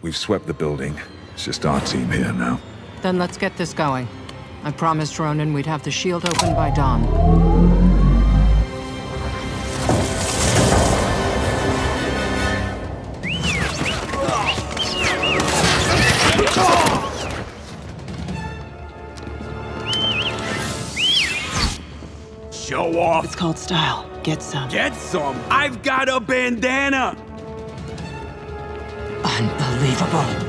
We've swept the building. It's just our team here now. Then let's get this going. I promised Ronan we'd have the shield open by dawn. Show off. It's called style. Get some. Get some. I've got a bandana. Unbelievable.